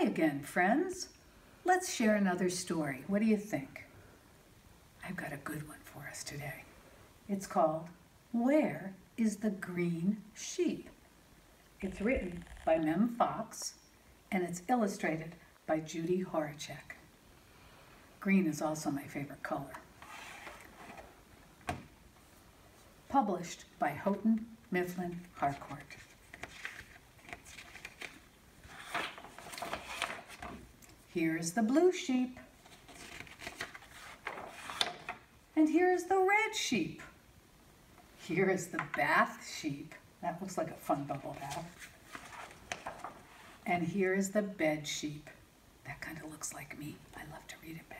Hi again, friends. Let's share another story. What do you think? I've got a good one for us today. It's called Where is the Green Sheep? It's written by Mem Fox and it's illustrated by Judy Horacek. Green is also my favorite color. Published by Houghton Mifflin Harcourt. Here's the blue sheep. And here's the red sheep. Here is the bath sheep. That looks like a fun bubble bath. And here is the bed sheep. That kind of looks like me. I love to read in bed.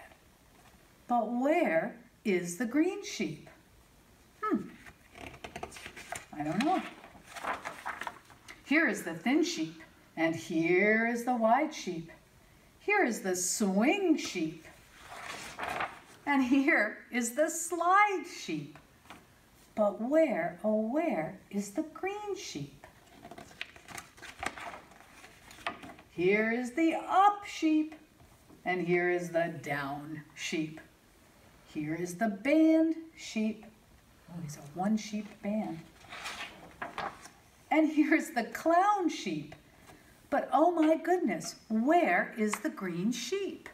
But where is the green sheep? Hmm, I don't know. Here is the thin sheep, and here is the wide sheep. Here is the swing sheep. And here is the slide sheep. But where, oh where, is the green sheep? Here is the up sheep, and here is the down sheep. Here is the band sheep. Oh, he's a one sheep band. And here's the clown sheep. But oh my goodness, where is the green sheep?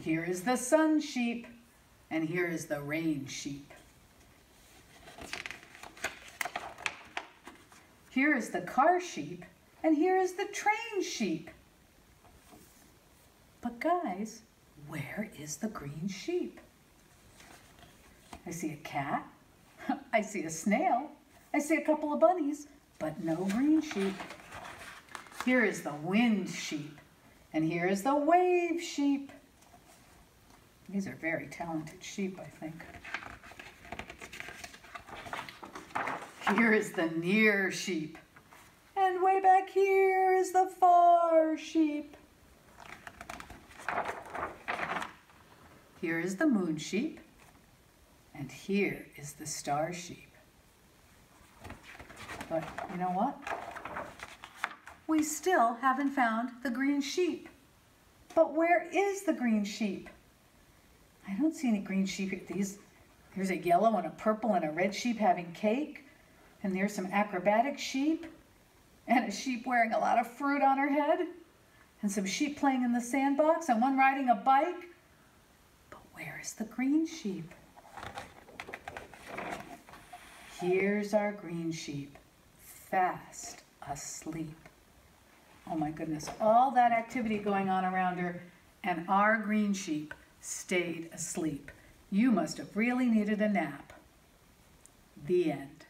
Here is the sun sheep, and here is the rain sheep. Here is the car sheep, and here is the train sheep. But guys, where is the green sheep? I see a cat, I see a snail, I see a couple of bunnies, but no green sheep. Here is the wind sheep, and here is the wave sheep. These are very talented sheep, I think. Here is the near sheep, and way back here is the far sheep. Here is the moon sheep, and here is the star sheep. But you know what? We still haven't found the green sheep. But where is the green sheep? I don't see any green sheep. These, here's a yellow and a purple and a red sheep having cake. And there's some acrobatic sheep. And a sheep wearing a lot of fruit on her head. And some sheep playing in the sandbox and one riding a bike. But where is the green sheep? Here's our green sheep fast asleep. Oh my goodness, all that activity going on around her, and our green sheep stayed asleep. You must have really needed a nap. The end.